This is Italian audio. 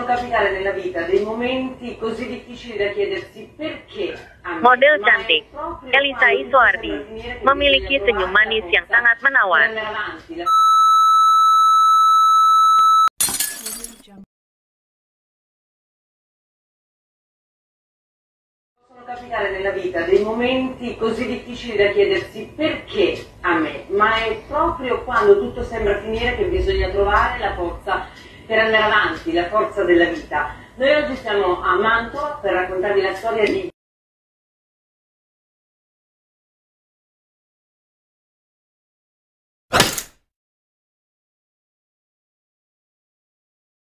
possono capitare nella vita dei momenti così difficili da chiedersi perché Model cantik, Elisa Iswardi, memiliki senyum manis yang sangat menawan. capitare nella vita dei momenti così difficili da chiedersi perché a me, ma è proprio quando tutto sembra finire che bisogna trovare la forza per andare avanti, la forza della vita. Noi oggi siamo a Mantova per raccontarvi la storia di